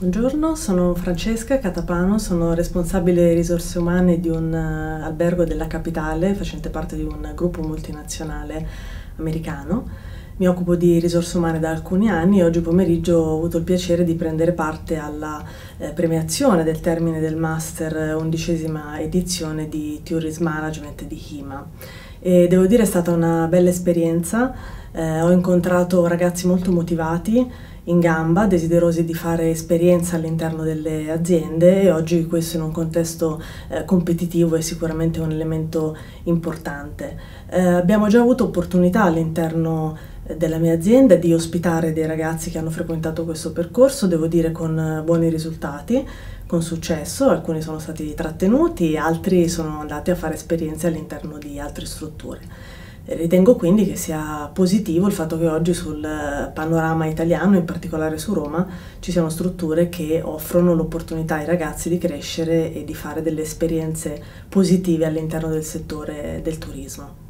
Buongiorno, sono Francesca Catapano, sono responsabile risorse umane di un uh, albergo della capitale facente parte di un gruppo multinazionale americano. Mi occupo di risorse umane da alcuni anni e oggi pomeriggio ho avuto il piacere di prendere parte alla eh, premiazione del termine del master eh, undicesima edizione di Tourism Management di HIMA. E devo dire è stata una bella esperienza, eh, ho incontrato ragazzi molto motivati, in gamba, desiderosi di fare esperienza all'interno delle aziende e oggi questo in un contesto eh, competitivo è sicuramente un elemento importante. Eh, abbiamo già avuto opportunità all'interno della mia azienda di ospitare dei ragazzi che hanno frequentato questo percorso, devo dire con eh, buoni risultati, con successo, alcuni sono stati trattenuti, altri sono andati a fare esperienze all'interno di altre strutture. Ritengo quindi che sia positivo il fatto che oggi sul panorama italiano, in particolare su Roma, ci siano strutture che offrono l'opportunità ai ragazzi di crescere e di fare delle esperienze positive all'interno del settore del turismo.